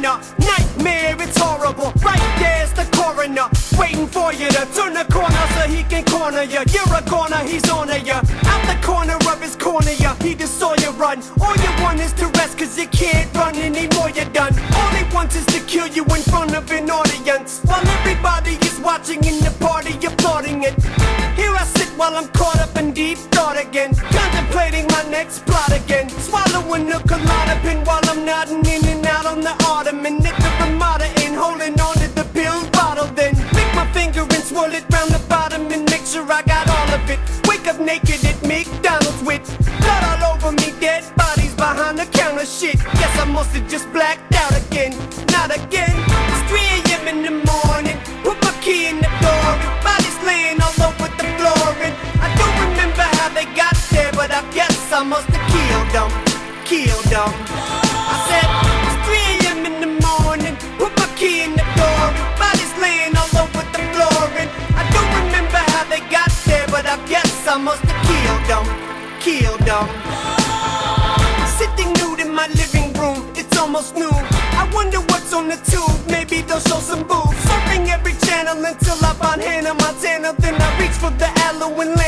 foreigner. Nightmare, it's horrible. Right there's the coroner. Waiting for you to turn the corner so he can corner you. You're a corner, he's on you. Out the corner of his corner, yeah, he just saw you run. All you want is to rest, cause you can't run anymore, you're done. All he wants is to kill you in front of an audience. While everybody is watching in the party applauding it. While I'm caught up in deep thought again. Contemplating my next plot again. Swallowing a Klonopin while I'm nodding in and out on the ottoman. At the Ramada Inn, holding on to the pill bottle. Then lick my finger and swirl it round the bottom and make sure I got all of it. Wake up naked at McDonald's with blood all over me, dead bodies behind the counter. Shit, guess I must have just blacked out again. Not again. Guess I must have killed them. Killed them. I said, it's 3 a.m. in the morning. Put my key in the door. Bodies laying all over the floor. And I don't remember how they got there, but I guess I must have killed them. Killed them. Sitting nude in my living room, it's almost noon. I wonder what's on the tube, maybe they'll show some boobs. Surfing every channel until I find Hannah Montana. Then I reach for the aloe and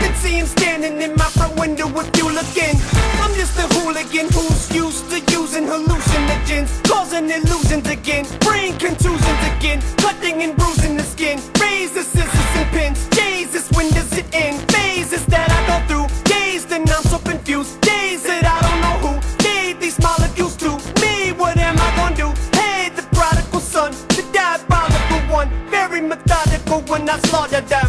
can see him standing in my front window if you look in. I'm just a hooligan who's used to using hallucinogens, causing illusions again, brain contusions again, cutting and bruising the skin. Razors, scissors, and pins. Jesus, when does it end? Phases that I go through, days and I'm so confused. Days that I don't know who gave these molecules to me. What am I gonna do? Hey, the prodigal son, the diabolical one, very methodical when I slaughter them.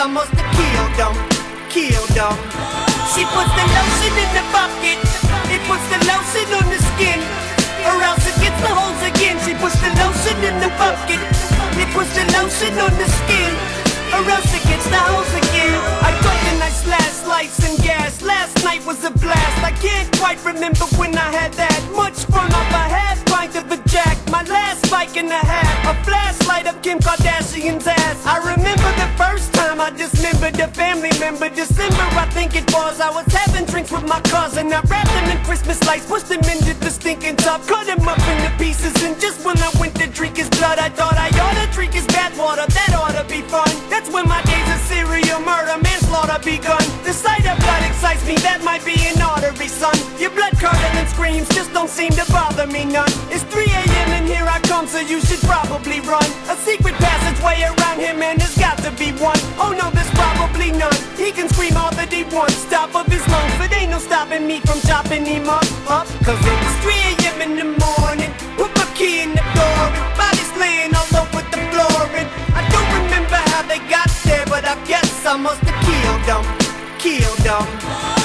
Guess I must them. Killed them. She puts the lotion in the bucket. It puts the lotion on the skin. Or else it gets the holes again. She puts the lotion in the bucket. It puts the lotion on the skin. Or else it gets the holes again. I got the nice last lights and gas. Last night was a blast. I can't quite remember when I had that much fun off a half pint of a jack. My last bike and a half. A flashlight of Kim Kardashian's ass. I dismembered a family member. December, I think it was. I was having drinks with my cousin. I wrapped them in Christmas lights, pushed them into the stinking tub, cut them up into pieces. And just when I went to drink his blood, I thought I ought to drink his bathwater. That ought to be fun. That's when my days of serial murder, manslaughter begun. The sight of That might be an artery, son. Your blood curdling screams just don't seem to bother me none. It's 3 a.m. and here I come, so you should probably run. A secret passageway around him, and there's got to be one. Oh no, there's probably none. He can scream all that he wants, top of his lungs, but ain't no stopping me from chopping him up, up. Cause it's 3 a.m. in the morning. Put my key in the door, and bodies laying all over the floor. And I don't remember how they got there, but I guess I must have killed them. Killed them.